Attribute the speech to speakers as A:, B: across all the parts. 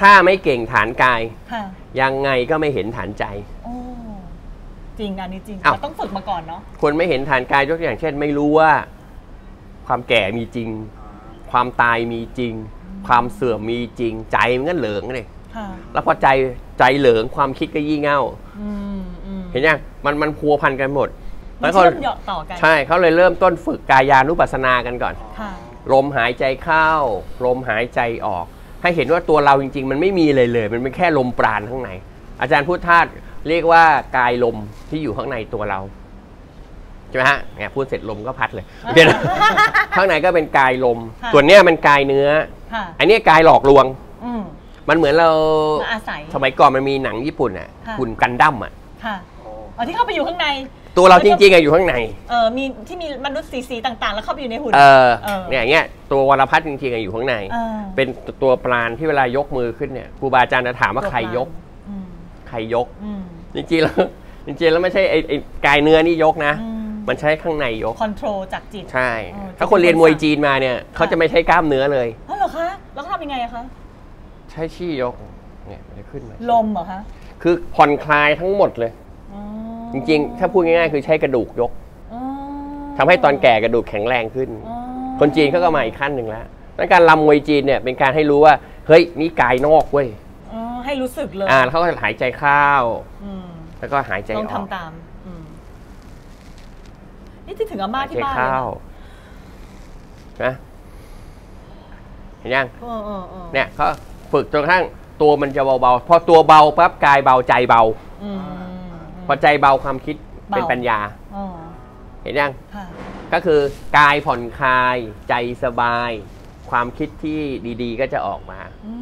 A: ถ้าไม่เก่งฐานกาย
B: ค่ะ
A: ยังไงก็ไม่เห็นฐานใจ
B: โอ้จริงอันนี้จริง
A: อ้าว
B: เราต้องฝึกมาก่อนเนาะ
A: คนไม่เห็นฐานกายยกตัวอย่างเช่น ไม่รู้ว่า ความแก่มีจริง ความตายมีจริง ความเสื่อมมีจริง ใจมันก็เหลิงเลย
B: ค่ะ
A: แล้วพอใจใจเหลิงความคิดก็ยี่เง่า
B: อืมอืม
A: เห็นยังมันมันพัวพันกันหมด
B: มัน
A: เขา
B: เชื่อมเหยาะต่อกัน
A: ใช่เขาเลยเริ่มต้นฝึกกายานุปัสสนากันก่อน
B: ค่ะ
A: ลมหายใจเข้า ลมหายใจออก ให้เห็นว่าตัวเราจริง ๆ มันไม่มีเลยเลย มันเป็นแค่ลมปราณข้างใน อาจารย์พุทธทาสเรียกว่ากายลมที่อยู่ข้างในตัวเราใช่ไหมฮะเนี่ยพูดเสร็จลมก็พัดเลยเดี๋ยวนะข้างในก็เป็นกายลม
B: ค่ะ
A: ส่วนเนี้ยมันกายเนื้อ
B: ค่ะ
A: อันนี้กายหลอกลวง
B: อืม
A: มันเหมือนเรา
B: มาอาศัย
A: สมัยก่อนมันมีหนังญี่ปุ่นอะ
B: ค่ะ
A: หุ่นกันดั้มอะ
B: ค่ะอ๋อที่เข้าไปอยู่ข้างใน
A: ตัวเราจริงๆอะอยู่ข้างใน
B: เออมีที่มีมนุษย์สีสีต่างๆ แล้วเข้าไปอยู่ในหุ่น
A: เออ
B: เออ
A: เนี่ยอย่างเงี้ยตัววรพัฒน์จริงๆอะอยู่ข้างใน
B: เออ
A: เป็นตัวปราณที่เวลายกมือขึ้นเนี่ยครูบาอาจารย์จะถามว่าใครยก
B: อืม
A: ใครยก
B: อืม
A: จริงๆแล้วจริงๆแล้วไม่ใช่ไอ้ไอ้กายเนื้อนี่ยกนะ
B: อืม
A: มันใช้ข้างในยก
B: คอนโทรลจากจิต
A: ใช่
B: เออ
A: ถ้าคนเรียนมวยจีนมาเนี่ยเขาจะไม่ใช้กล้ามเนื้อเลย
B: อ๋อเหรอคะ แล้วเขาทำยังไงอะคะ
A: ใช้ชี้ยกเนี่ยมันจะขึ้นมา
B: ลมเหรอคะ
A: คือผ่อนคลายทั้งหมดเลย
B: อ๋อ
A: จริงๆ ถ้าพูดง่ายๆ คือใช้กระดูกยก
B: อ๋อ
A: ทำให้ตอนแก่กระดูกแข็งแรงขึ้น
B: อ๋อ
A: คนจีนเขาก็มาอีกขั้นหนึ่งแล้วดังการลำมวยจีนเนี่ยเป็นการให้รู้ว่าเฮ้ยนี่กายนอกเว้ย
B: อ๋อให้รู้สึกเลย
A: อ่าแล้วเขาก็หายใจเข้า
B: อืม
A: แล้วก็หายใจ
B: ต้อง
A: ออก
B: ทำตามอืมนี่ที่ถึงอาม่า
A: หาย
B: ที่
A: ใจ
B: บ้านเลย
A: เข้า
B: นะ
A: นะเห็นยัง
B: เออเออออ
A: เนี่ยเขาฝึกจนกระทั่งตัวมันจะเบาๆ พอตัวเบาปั๊บกายเบาใจเบา
B: อืม
A: พอใจเบาความคิดเป็น
B: เบา
A: ปัญญา
B: อ๋อ
A: เห็นยัง
B: ค่ะ
A: ก็คือกายผ่อนคลายใจสบาย ความคิดที่ดีๆ ก็จะออกมา
B: อื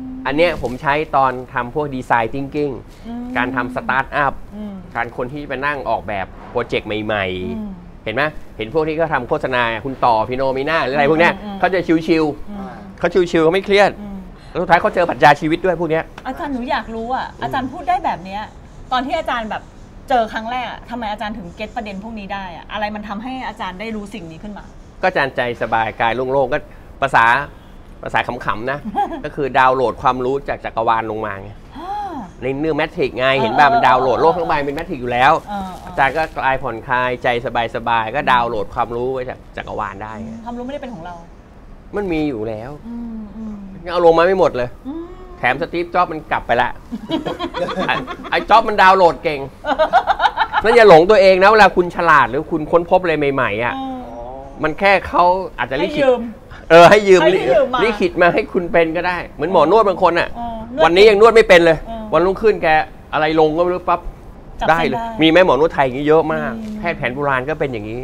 B: ม
A: อันเนี้ยผมใช้ตอนทำพวก design thinking
B: อืม
A: การทำสตาร์ทอัพ
B: อืม
A: การคนที่ไปนั่งออกแบบโปรเจกต์ใหม่
B: อืม
A: ๆเห็นไหมเห็นพวกที่เขาทำโฆษณาคุณต่อ Phenomena หรืออะไรพวกเนี้ย
B: อืมอืม
A: เขาจะชิว
B: อืม
A: ๆเขาชิวๆเขาไม่เครียด
B: อืม
A: แล้วสุดท้ายเขาเจอปรัชญาชีวิตด้วยพวกเนี้ย
B: อาจารย์หนูอยากรู้อะอาจารย์พูดได้แบบเนี้ย ตอนที่อาจารย์แบบเจอครั้งแรกอะทำไมอาจารย์ถึงเก็ตประเด็นพวกนี้ได้อะอะไรมันทำให้อาจารย์ได้รู้สิ่งนี้ขึ้นมา
A: ก็จานใจสบายกายโล่งๆก็ภาษาภาษาขำๆนะ ก็คือดาวน์โหลดความรู้จากจักรวาลลงมาไงในเนื้อแมทริกไงเห็นป่ะมันดาวน์โหลดโลกทั้งใบเป็นแมทริกอยู่แล้ว
B: เออเออ
A: อาจารย์ก็กลายผ่อนคลายใจสบายๆก็ดาวน์โหลดความรู้ไว้จากจักรวาลได้ไง
B: ความรู้ไม่ได้เป็นของเรา
A: มันมีอยู่แล้ว
B: อืมอืม
A: ยังเอาลงมาไม่หมดเลย
B: อืม
A: แถมสตีฟจ็อบมันกลับไปละไอ้ไอ้จ็อบมันดาวน์โหลดเก่งนั่นอย่าหลงตัวเองนะเวลาคุณฉลาดหรือคุณค้นพบอะไรใหม่ๆอะ
B: เออ
A: มันแค่เขาอาจจะลิ
B: ให้
A: ขิต
B: ยืม
A: เออให้ยืม
B: ให้ยืมมา
A: ลิขิตมาให้คุณเป็นก็ได้ เหมือนหมอนวดบางคนอะ
B: เออนวด
A: วันนี้ยังนวดไม่เป็นเลย
B: เออ
A: วันรุ่งขึ้นแกอะไรลงก็ไม่รู้ปั๊บ
B: จับ
A: ได้
B: เส้น
A: เลย
B: ได้
A: มีแม่หมอนวดไทยอย่างนี้เยอะมาก
B: อืม
A: แพทย์แผนโบราณก็เป็นอย่างนี้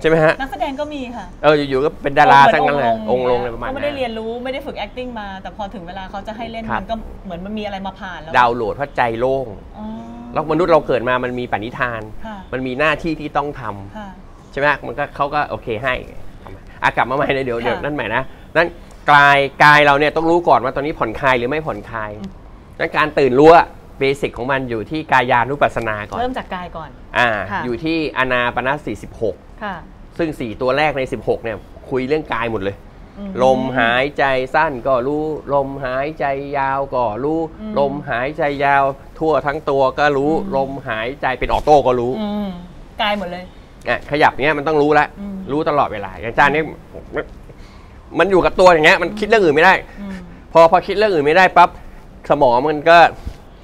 A: ใช่ไหมฮะ
B: นักแสดงก็มีค่ะ
A: เอออยู่ๆก็เป็นดาราทั้งนั้นเลย
B: ห
A: อง
B: มื
A: ค์ลง
B: อ
A: เลยประมาณ
B: ก็
A: นั้
B: ไม่ได้
A: น
B: เรียนรู้ไม่ได้ฝึก acting มา แต่พอถึงเวลาเขาจะให้เล่น
A: ครับ
B: มันก็เหมือนมันมีอะไรมาผ่านแล้ว
A: ดาวน์โหลดเพราะใจโล่ง
B: อ๋อ
A: แล้วมนุษย์เราเกิดมามันมีปณิธาน
B: ค่ะ
A: มันมีหน้าที่ที่ต้องทำ
B: ค่ะ
A: ใช่ไหมมันก็เขาก็โอเคให้อากลับมาใหม่เลยเดี๋ยว
B: ค่ะ
A: เดี๋ยวนั่นใหม่นะนั่นกายกายเราเนี่ยต้องรู้ก่อนว่าตอนนี้ผ่อนคลายหรือไม่ผ่อนคลายนั่นการตื่นรู้ เบสิกของมันอยู่ที่กายานุปัสสนาก่อน
B: เริ่มจากกายก่อน
A: อ่า
B: ค่ะ
A: อยู่ที่อนาปนาส46
B: ค่ะ
A: ซึ่ง 4 ตัวแรกใน 16เนี่ยคุยเรื่องกายหมดเลย
B: อืม
A: ลมหายใจสั้นก็รู้ ลมหายใจยาวก็รู้
B: อืม
A: ลมหายใจยาว ทั่วทั้งตัวก็รู้
B: อืม
A: ลมหายใจเป็นออโต้ก็รู้
B: อืมกายหมดเลย
A: อะขยับเนี้ยมันต้องรู้แล้ว
B: อืม
A: รู้ตลอดเวลาอย่างอาจารย์นี่มันอยู่กับตัวอย่างเงี้ยมันคิดเรื่องอื่นไม่ได้
B: อืม
A: พอพอคิดเรื่องอื่นไม่ได้ปั๊บสมองมันก็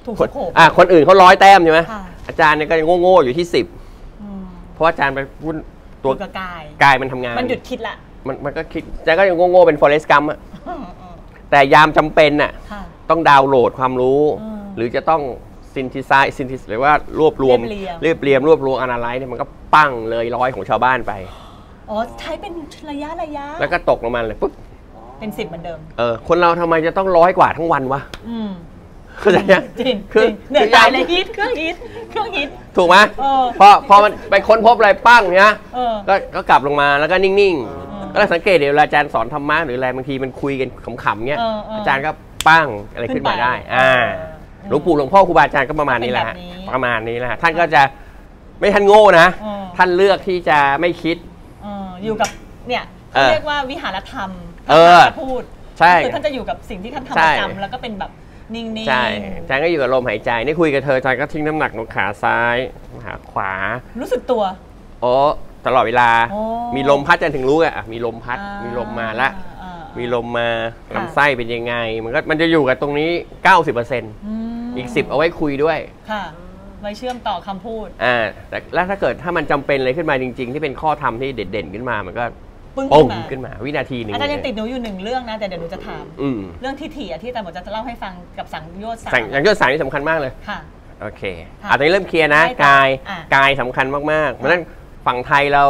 B: ถูก
A: คน
B: โขก
A: อะคนอื่นเขาร้อยแต้มใช่ไหม
B: ค่ะ
A: อาจารย์เนี่ยก็ยังโง่ๆอยู่ที่สิบ
B: อืม
A: เพราะว่าอาจารย์ไปพูดตัว
B: อยู่กับกาย
A: กายมันทำงาน
B: มันหยุดคิดละ
A: มันมันก็คิดอาจารย์ก็ยังโง่ๆเป็นฟอเรสต์กัมอะ
B: อืมอืม
A: แต่ยามจำเป็นน่ะ
B: ค่ะ
A: ต้องดาวน์โหลดความรู้
B: อืม
A: หรือจะต้องซินทิไซซินทิหรือว่ารวบรวม
B: เรียบเรียง
A: เรียบเรียมรวบรวมอนาไลซ์เนี่ยมันก็ปั้งเลยร้อยของชาวบ้านไป
B: อ๋อใช้เป็นระยะระยะ
A: แล้วก็ตกลงมาเลยปุ๊บ
B: เป็นสิบเหมือนเดิม
A: เออคนเราทำไมจะต้องร้อยกว่าทั้งวันวะ
B: อืม
A: เข้าใจยัง
B: จริง
A: คือ
B: จริงเหนื่อย
A: คื
B: ตาย
A: ยาม
B: เลยฮิตเครื่องฮิตเครื่องฮิต
A: ถูกไหม
B: เออ
A: พอพอมันไปค้นพบอะไรปั้งเนี่ย
B: เออ
A: ก็ก็กลับลงมาแล้วก็นิ่ง
B: อ
A: ๆแล้วสังเกตเดี๋ยวเวลาอาจารย์สอนธรรมะหรืออะไรบางทีมันคุยกันขำๆเงี้ย
B: เออเอออ
A: อาจารย์ก็ปั้งอะไรขึ้นมาได้ อ่า
B: เออ
A: หลวงปู่หลวงพ่อครูบาอาจารย์ก็ประมาณนี้แหละฮะ
B: เป็นแบบนี้
A: ประมาณนี้แหละฮะท่านก็จะไม่ท่านโง่นะ
B: เออ
A: ท่านเลือกที่จะไม่คิด
B: เอออยู่กับเนี่ย
A: เออ
B: เรียกว่าวิหารธรรม
A: เออ
B: พระพูด
A: ใใช่
B: คือท่านจะอยู่กับสิ่งที่ท่านทำ
A: ใช่
B: ประจำแล้วก็เป็นแบบ นิ่งๆ
A: ใช่อาจารย์ก็อยู่กับลมหายใจ นี่คุยกับเธออาจารย์ก็ทิ้งน้ำหนักลงขาซ้ายหาขวา
B: รู้สึกตัว
A: โอ้ตลอดเวลา
B: โอ้
A: มีลมพัดจนถึงรู้อะอะ มีลมพัด
B: อ่
A: มีลมมาละ
B: อ่า
A: มีลมมา
B: ค่ะ
A: ลำไส้เป็นยังไง มันก็มันจะอยู่กับตรงนี้ 90%
B: ม
A: อีก 10 เอาไว้คุยด้วย
B: ค่ะไว้เชื่อมต่อคำพูด
A: อ่าแต่แล้วถ้าเกิดถ้ามันจำเป็นเลยขึ้นมาจริง ๆ ที่เป็นข้อธรรมที่เด่นๆขึ้นมา มันก็
B: ปึ้ง
A: ปุ้ง
B: ขึ้
A: ขึ้
B: น
A: น
B: มา
A: มา วินาทีหนึ่ง
B: อาจารย์ยังติดหนูอยู่หนึ่งเรื่องนะ แต่เดี๋ยวหนูจะถาม
A: อืม
B: เรื่องที่ถี่อะที่อาจารย์บอกจะเล่าให้ฟังกับสังโยชน์สา
A: สั่ง
B: ม
A: อย่างที่สายนี่สำคัญมากเลย
B: ค่ะ
A: โอเค
B: ค่ะ
A: อาตอนนี้เริ่มเคลียร์นะ
B: ได้ค่ะ
A: กาย
B: อะ
A: กายสำคัญมากๆเพราะฉะนั้นฝั่งไทยเรา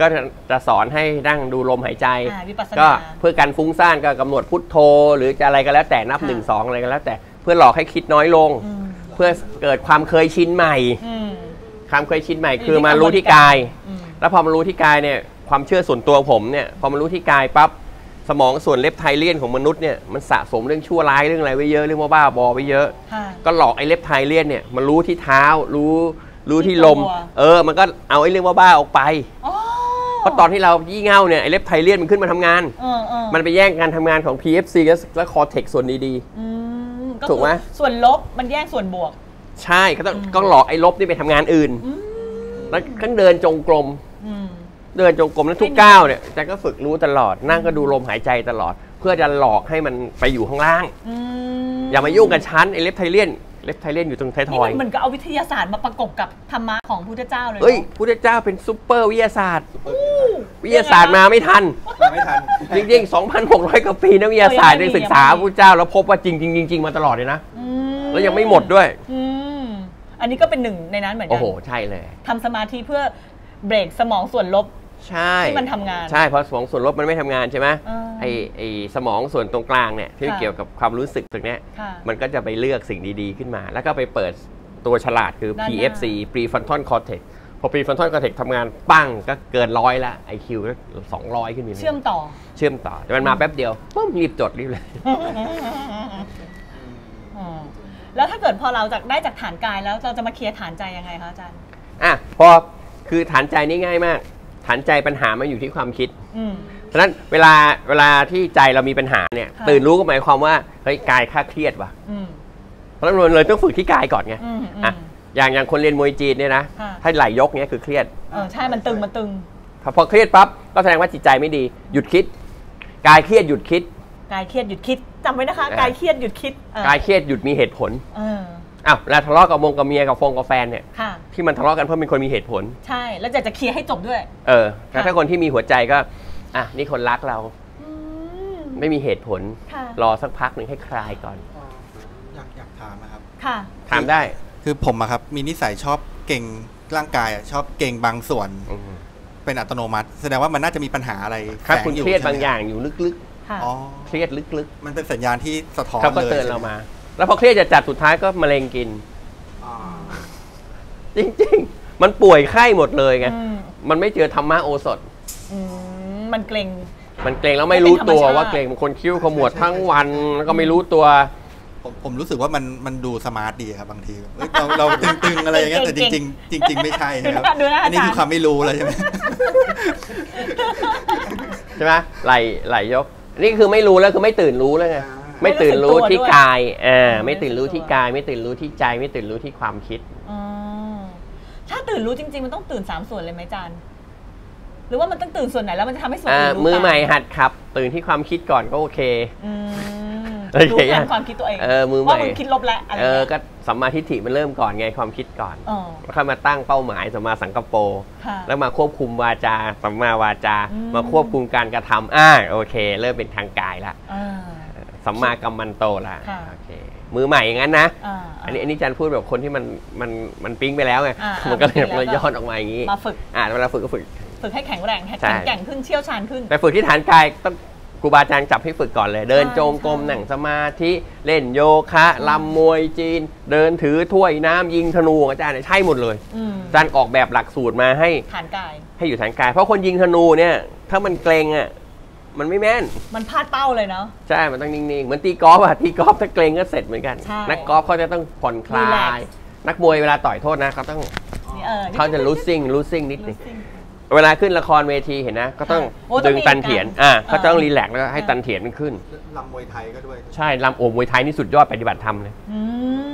A: ก็จะจะสอนให้นั่งดูลมหายใจ
B: อ่าวิปัสส
A: ก็
B: นา
A: เพื่อการฟุ้งซ่านก็กำหนดพุทโธ หรือจะอะไรก็แล้วแต่นับ
B: ค่ะ
A: หนึ่งสองอะไรก็แล้วแต่เพื่อหลอกให้คิดน้อยลง
B: อืม
A: เพื่อเกิดความเคยชินใหม่
B: อืม
A: ความเคยชินใหม่
B: อยู่
A: คือ
B: ที่
A: มารู้ที่
B: กระบวนการ
A: กาย
B: อืม
A: แล้วพอมารู้ที่กายเนี่ย ความเชื่อส่วนตัวผมเนี่ยพอมารู้ที่กายปั๊บสมองส่วนเล็บไทเลียนของมนุษย์เนี่ยมันสะสมเรื่องชั่วร้ายเรื่องอะไรไว้เยอะเรื่องบ้าๆบอไว้เยอะ
B: ค่ะ
A: ก็หลอกไอ้เล็บไทเลียนเนี่ยมารู้ที่เท้ารู้รู้ที่
B: ที่
A: ลม
B: ตัว
A: เออ มันก็เอาไอ้เรื่องบ้าๆออกไป
B: อ๋อ
A: เพราะตอนที่เรายี่เง่าเนี่ยไอ้เล็บไทเลียนมันขึ้นมาทำงาน
B: เออเออ
A: มันไปแย่งการทำงานของ PFC และและคอเทคส่วนดี
B: อืมก็
A: ถูกไหม
B: คือส่วนลบมันแย่งส่วนบวก
A: ๆใช่ก็ต้องก็หลอกไอ้ลบนี่ไปทำงานอื่น
B: อืม
A: แล้วก็เดินจงกรม
B: อืม
A: เดินจงกรมแล้วทุกก้าวเนี่ยแจ็คก็ฝึกรู้ตลอด นั่งก็ดูลมหายใจตลอด เพื่อจะหลอกให้มันไปอยู่ข้างล่าง
B: อืม
A: อย่ามายุ่งกับฉันไอ้เล็บไทเลียนเล็บไทเลียนอยู่ตรงไทยท
B: นี่
A: อย
B: มันเหมือนกับเอาวิทยาศาสตร์มาประกบกับธรรมะของพุทธเจ้าเลย
A: เฮ้ย
B: นอะ
A: พุทธเจ้าเป็นซุปเปอร์วิทยาศาสตร์
B: อู้
A: วิทยาศาสตร์มาไม่ทัน
C: มาไม่ทัน
A: จริงๆ 2,600กว่าปีนักวิทยาศาสตร์
B: เออ
A: ได้
B: ยังไม่มี
A: ศึกษา
B: ยังไม่มี
A: พุทธเจ้าแล้วพบว่าจริงๆจริงๆมาตลอดเลยนะ
B: อื
A: แล้วยังไม่หมดด้วย
B: อืมอันนี้ก็เป็นหนึ่งในนั้นเหมือนกั
A: โอ้โหใช่เลย
B: ทำสมาธิเพื่อเบรกสมองส่วนลบ
A: ใช่
B: ที่มันทำงาน
A: ใช่เพราะสมองส่วนลบมันไม่ทำงานใช่ไหม
B: เออ
A: ไอไอสมองส่วนตรงกลางเนี่ยที่
B: ค่ะ
A: เกี่ยวกับความรู้สึกตรงเนี้ย
B: ค่ะ
A: มันก็จะไปเลือกสิ่งดีๆขึ้นมา แล้วก็ไปเปิดตัวฉลาดคือ
B: ด้านหน้า
A: PFC prefrontal cortex พอ prefrontal cortex ทำงานปั้งก็เกินร้อยละ IQ ก็200 ขึ้นไปลย
B: เชื่อมต่อ
A: เชื่อมต่อแต่มันมาแป๊บเดียวปุ๊บรีบจดรีบเลย
B: อืมแล้วถ้าเกิดพอเราจากได้จากฐานกายแล้วเราจะมาเคลียร์ฐานใจยังไงคะอาจารย์
A: อะพอคือฐานใจนี่ง่ายมาก ฐานใจปัญหามันอยู่ที่ความคิด
B: อืม
A: ฉะนั้นเวลาเวลาที่ใจเรามีปัญหาเนี่ย
B: ค่ะ
A: ตื่นรู้ก็หมายความว่าเฮ้ยกายค่าเครียดว่ะ
B: อืม
A: เพราะฉะนั้นเราเลยต้องฝึกที่กายก่อนไง
B: อืมอืม
A: อะอย่างอย่างคนเรียนมวยจีนเนี่ยนะ
B: ค่ะ
A: ถ้าไหลยกเนี่ยคือเครียด
B: เออใช่มันตึงมันตึง
A: พอพอเครียดปั๊บก็แสดงว่าจิตใจไม่ดีหยุดคิด กายเครียดหยุดคิด
B: กายเครียดหยุดคิดจำไว้นะคะ
A: เออ
B: กายเครียดหยุดคิดเออกา
A: ยเครียดหยุดมีเหตุผล
B: เออ
A: อ้าวเวลาทะเลาะกับมงกับเมียกับฟงกับแฟนเนี่ย
B: ค่ะ
A: ที่มันทะเลาะกันเพราะเป็นคนมีเหตุผล
B: ใช่ แล้วจะจะเคลียร์ให้จบด้วย
A: เออแต่ถ้าคนที่มีหัวใจก็อะนี่คนรักเรา
B: อืม
A: ไม่มีเหตุผล
B: ค่ะ
A: รอสักพักหนึ่งให้คลายก่อน
C: อยากอยากถามนะครับ
B: ค่ะ
A: ถามได้
C: คือผมอะครับ มีนิสัยชอบเก่งร่างกายอะชอบเก่งบางส่วน
A: อืม
C: เป็นอัตโนมัติ แสดงว่ามันน่าจะมีปัญหาอะไร
A: ถ้า
C: แฝ
A: คุณ
C: อยู่
A: เครียด
C: ใช่ไหม
A: บางอย่างอยู่ลึก
B: ค่ะ
C: อ๋อ
A: ๆเครียดลึก
C: มันเป็นสัญญาณที่สะท้อ
A: ๆ
C: น
A: เขาก็
C: ลย
A: เตือนเรา
C: ใช่ไห
A: มา แล้วพอเครียดจะจัดสุดท้ายก็มะเร็งกิน
C: อ๋อ
A: จริง ๆ มันป่วยไข้หมดเลยไง
B: อืม
A: มันไม่เจอธรรมะโอสถ
B: อืมมันเกรง
A: มันเกรงแล้วไม่รู้ตัว
B: มันเป็นธรรมชาติ
A: ว่าเกรงบางคนคิ้วขมวดทั้งวันแล้วก็ไม่รู้ตัว
C: ผมผมรู้สึกว่ามันมันดูสมาร์ทดีครับบางทีเอ้ยเราเราตึงๆอะไรอย่างเงี้ยแต่จริงๆจริง ๆ ไม่ใช่นะครับ
B: ดูหน้า
C: อันนี้
B: อาจารย์
C: คือความไม่รู้เลยใช่ไหม
A: ใช่ไหมไหลไหลยก นี่คือไม่รู้แล้วคือไม่ตื่นรู้แล้วไง
C: อ่า
A: ไม่ตื่นรู้
B: ไม่รู้สึกตัว
A: ที่
B: ด้วย
A: กายอ่า
B: ไม่
A: ไม่ตื่นรู้
B: รู้สึก
A: ที่
B: ตัว
A: กาย ไม่ตื่นรู้ที่ใจ ไม่ตื่นรู้ที่ความคิด
B: อ๋อถ้าตื่นรู้จริง ๆ มันต้องตื่นสามส่วนเลยไหมอาจารย์หรือว่ามันต้องตื่นส่วนไหนแล้วมันจะทำให้ส่วน
A: อ่า
B: อื่นรู้
A: มือใหม่
B: ตา
A: หัดขับ ตื่นที่ความคิดก่อนก็โอเค
B: อืม
A: โอเค
B: รู้ทั
A: ยั
B: น
A: ง
B: ความคิดตัวเอง
A: เออมือใหม่
B: ว่าคุณคิดลบแล้วอะไร
A: เออ
B: เงี้ย
A: ก็ สัมมาทิฏฐิมันเริ่มก่อนไงความคิดก่อน
B: อ๋อ
A: แล้วค่อยมาตั้งเป้าหมายสัมมาสังกปร
B: ค่ะ
A: แล้วมาควบคุมวาจาสัมมาวาจา
B: อืม
A: มาควบคุมการกระทำอ่าโอเค เริ่มเป็นทางกายละ
B: อ่า
A: สัมมากัมมันโตละ
B: ค่ะ
A: โอเคมือใหม่อย่างนั้นนะ
B: อ่า
A: อันนี้อันนี้อาจันพูดแบบคนที่มันมันมันปิ๊งไปแล้วไง
B: อ่าอ่า
A: มันก็เลย
B: ปิ๊งไปแล้ว
A: เลยย้อนออกมาอย่างนี้
B: มาฝึก
A: อ่าเวลาฝึกก็ฝึก
B: ฝึกให้แข็งแรงให้
A: ใช่
B: แข็งแกร่งขึ้นเชี่ยวชาญขึ้น
A: ไปฝึกที่ฐานกายต้องค รูบาอาจารย์จับให้ฝึกก่อนเลย เดิน
B: ใช่
A: จงกรม
B: ใช่
A: หนังสมาธิเล่นโยคะลำมวยจีน เดินถือถ้วยน้ำยิงธนูของอาจารย์เนี่ยใช่หมดเลย
B: อืม
A: อาจารย์ออกแบบหลักสูตรมาให้
B: ฐานกาย
A: ให้อยู่ฐานกาย เพราะคนยิงธนูเนี่ยถ้ามันเกรงอะมันไม่แม่น
B: มันพลาดเป้าเลยเนาะ
A: ใช่ มันต้องนิ่งๆ เหมือนตีกอล์ฟอะตีกอล์ฟถ้าเกรงก็เสร็จเหมือนกัน
B: ใช่
A: นักกอล์ฟเขาจะต้องผ่อนคลาย
B: Relax
A: นักมวยเวลาต่อยโทษนะเขาต้อง
B: นี่เออ
A: เขาจะรู้ซิ่งรู้ซิ่งนิดนึง
B: losing
A: เวลาขึ้นละครเวทีเห็นนะ ก็ต้อง
B: โอ้ต้อง
A: ดึงตัน
B: มีการ
A: เถียน อ่า
B: อ่า
A: ก็ต้องรีแลกซ์แล้วก็ให้
B: อ่า
A: ตันเถียนมันขึ้น
C: ลำมวยไทยก็ด้วย
A: ใช่ลำโอมวยไทยนี่สุดยอดปฏิบัติธรรมเลย
B: อื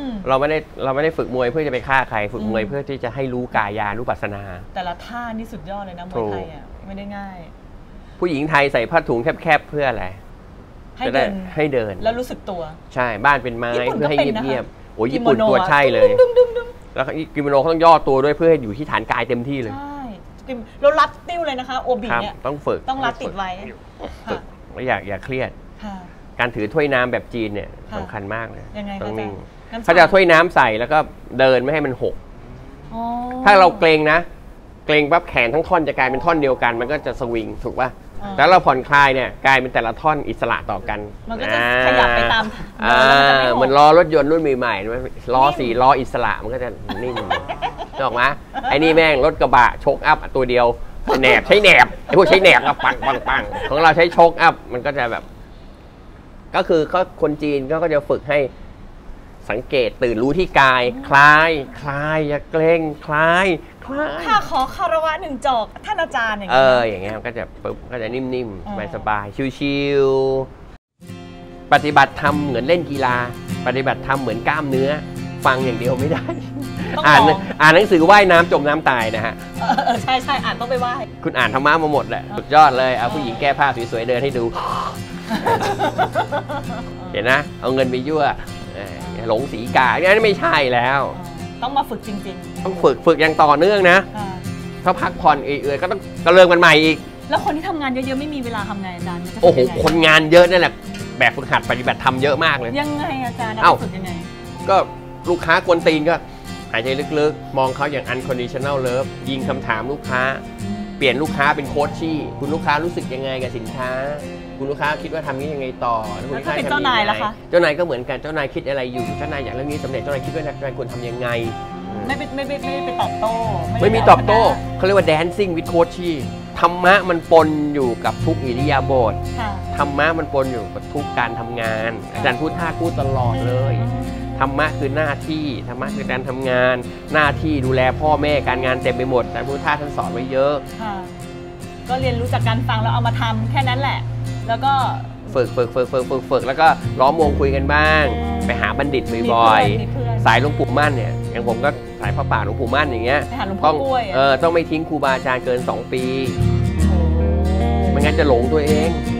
B: ม
A: เราไม่ได้เราไม่ได้ฝึกมวยเพื่อจะไปฆ่าใคร ฝึกมวย
B: อืม
A: เพื่อที่จะให้รู้กายานุปัสสนา
B: แต่ละท่านี่สุดยอดเลยนะมวยไทยอะไม่ได้ง่าย
A: ผู้หญิงไทยใส่ผ้าถุงแคบๆเพื่ออะไร
B: ให้
A: จะได้
B: เดิน
A: ให้เดิน
B: แล้วรู้สึกตัว
A: ใช่บ้านเป็นไม้
B: ญี่ปุ่น
A: เพื่อให้
B: ก็เป็นนะคะ
A: เงียบๆโอ้ย
B: กิ
A: ญี่
B: โม
A: ปุ่น
B: โนะ
A: ตัวใช่เลย
B: ดึงดึงดึง
A: แล้วกิโมโนเขาต้องย่อตัวด้วยเพื่อให้อยู่ที่ฐานกายเต็มที่เลย
B: ใช่ แล้วรัดติ้วเลยนะคะโอบี
A: ครับ
B: เนี่ย
A: ต้องฝึก
B: ต้องรัดติดไว้
A: ฝึ
B: ค่ะ
A: กไม่อยากอย่าเครียด
B: ค่ะ
A: การถือถ้วยน้ำแบบจีนเนี่ย
B: ค่ะ
A: สำคัญมากเลย
B: ยังไงคะ
A: ต้องนิ่ง
B: อาจารย์น้ำชา
A: เขาจะเอาถ้วยน้ำใส่แล้วก็เดินไม่ให้มันหก
B: อ๋อ
A: ถ้าเราเกรงนะ เกรงปั๊บแขนทั้งท่อนจะกลายเป็นท่อนเดียวกัน มันก็จะสวิงถูกป่ะ
B: อ่า
A: แล้วเราผ่อนคลายเนี่ยกลายเป็นแต่ละท่อนอิสระต่อกัน
B: มันก็จะขยับไปตาม
A: อ่า
B: แล้วมันจะไม่หก
A: เหมือนล้อรถยนต์รุ่นใหม่ๆนะล้อสี่ล้ออิสระมันก็จะนิ่ม นึกออกไหมไอ้นี่แม่งรถกระบะโชคอัพตัวเดียวแหนบใช้แหนบไอ้พวกใช้แหนบก็ปังปังปังของเราใช้โชคอัพมันก็จะแบบ ก็คือเขาคนจีนก็จะฝึกให้สังเกตตื่นรู้ที่กาย คลาย คลาย อย่าเกรงคลาย คลาย
B: ค่ะขอคารวะหนึ่งจอกท่านอาจารย์อย่าง
A: เอ
B: นี้
A: ออย่างเงี้ยมันก็จะปึ๊บก็จะนิ่ม
B: อ๋อ
A: ๆสบายๆชิวๆปฏิบัติธรรมเหมือนเล่นกีฬา ปฏิบัติธรรมเหมือนกล้ามเนื้อ ฟังอย่างเดียวไม่ได้
B: ต้อง
A: อ่าน
B: ลอง
A: อ่านหนังสือว่ายน้ำจมน้ำตายนะฮะ
B: เออเออใช่ใช่อ่านต้องไปไหว้
A: คุณอ่านธรรมะมาหมดแหละสุดยอดเลย เอาผู้หญิงแก้ผ้าสวยๆเดินให้ดู เห็นนะ เอาเงินไปยั่วเอออย่าหลงสีกาอันนี้ไม่ใช่แล้ว
B: ต้องมาฝึกจริง
A: ต้องฝึกฝึกอย่างต่อเนื่องนะ
B: ๆค่ะ
A: ถ้าพักผ่อนเอื่อยๆก็ต้องกระเริงมันใหม่อีก
B: แล้วคนที่ทำงานเยอะๆไม่มีเวลาทำไงอาจารย์มันจะฝึก
A: โอ้โห
B: ยังไง
A: คนงานเยอะนั่นแหละ แบบฝึกหัดปฏิบัติธรรมเยอะมากเลย
B: ยังไงอาจารย์
A: เอ้า
B: ฝึกยังไง
A: ก็ ลูกค้ากวนตีนก็หายใจลึกๆ มองเขาอย่าง unconditional love ยิงคำถามลูกค้า เปลี่ยนลูกค้าเป็นโค้ชชี่ คุณลูกค้ารู้สึกยังไงกับสินค้า คุณลูกค้าคิดว่าทำนี้ยังไงต่อคุณลูกค้า
B: แล้วถ้าเป็น
A: ทำ
B: เจ้านายล่ะคะ
A: เจ้านายก็เหมือนกันเจ้านายคิดอะไรอยู่เจ้านายอยากเรื่องนี้สำเร็จเจ้านายคิดว่าเจ้านายควรทำยังไง
B: ไม่ไปไม่ไปไม่ไปตอบโต้ด้
A: ไม่มี
B: ป
A: ตอบโต้
B: ชนะ
A: เขาเรียกว่า dancing with coach ชี่ธรรมะมันปนอยู่กับทุกอิริยาบถ
B: ค่ะ
A: ธรรมะมันปนอยู่กับทุกการทำงาน อาจารย์พูดท่าพูดตลอดเลย ธรรมะคือหน้าที่ธรรมะคือการทำงาน หน้าที่ดูแลพ่อแม่การงานเต็มไปหมดอาจารย์พุทธทาสท่านสอนไว้เยอะ
B: ค่ะก็เรียนรู้จากการฟังแล้วเอามาทำแค่นั้นแหละ แล้วก็
A: ฝึกฝึกฝึกฝึกฝึกฝึกแล้วก็ล้อมวงคุยกันบ้าง
B: อืม
A: ไปหาบัณฑิต
B: มี
A: บ่อย
B: เพื่อนมีเพื่อน
A: ๆสายหลวงปู่มั่นเนี่ยอย่างผมก็สายพระป่าหลวงปู่มั่นอย่างเงี้ย
B: ไปหาหลวง
A: ต้
B: พ่
A: อ
B: องกล้วย
A: เออต้องไม่ทิ้งครูบาอาจารย์เกิน 2 ปี
B: โอ้
A: ไม่งั้นจะหลงตัวเอง
B: โห